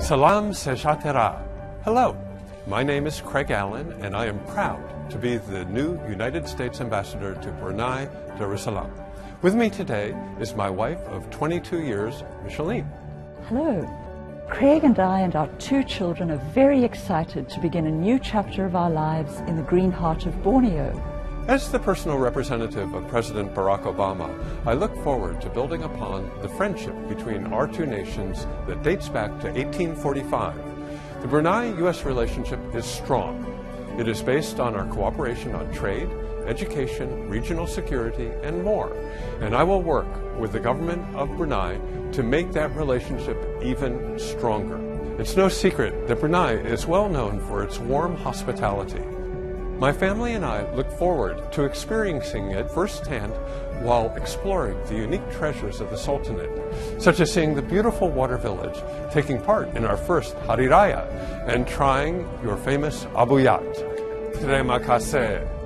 Salam Sejahtera. Hello, my name is Craig Allen, and I am proud to be the new United States Ambassador to Brunei Darussalam. With me today is my wife of 22 years, Micheline. Hello. Craig and I and our two children are very excited to begin a new chapter of our lives in the green heart of Borneo. As the personal representative of President Barack Obama, I look forward to building upon the friendship between our two nations that dates back to 1845. The Brunei U.S. relationship is strong. It is based on our cooperation on trade, education, regional security, and more. And I will work with the government of Brunei to make that relationship even stronger. It's no secret that Brunei is well known for its warm hospitality. My family and I look forward to experiencing it firsthand while exploring the unique treasures of the Sultanate, such as seeing the beautiful water village, taking part in our first Hari Raya, and trying your famous ambuyat. Terima kasih.